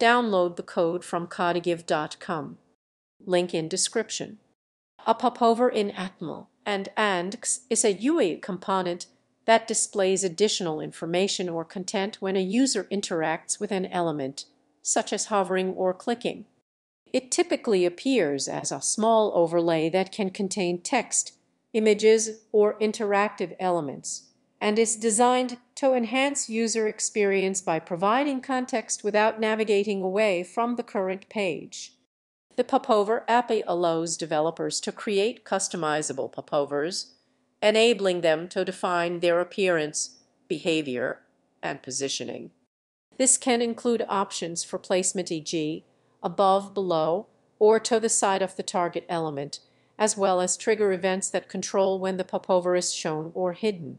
Download the code from codegive.com. Link in description. A popover in HTML and ANDX is a UI component that displays additional information or content when a user interacts with an element, such as hovering or clicking. It typically appears as a small overlay that can contain text, images, or interactive elements and is designed to enhance user experience by providing context without navigating away from the current page. The Popover API allows developers to create customizable popovers, enabling them to define their appearance, behavior, and positioning. This can include options for placement e.g., above, below, or to the side of the target element, as well as trigger events that control when the popover is shown or hidden.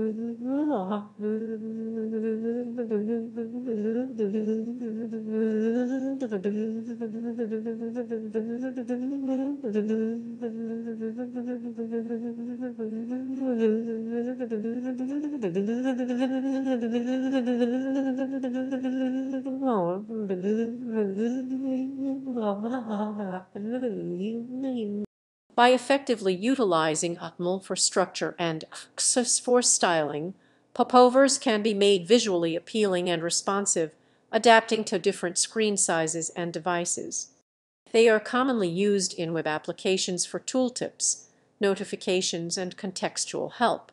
By effectively utilizing HTML for structure and CSS for styling, popovers can be made visually appealing and responsive adapting to different screen sizes and devices. They are commonly used in web applications for tooltips, notifications, and contextual help.